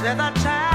said that time.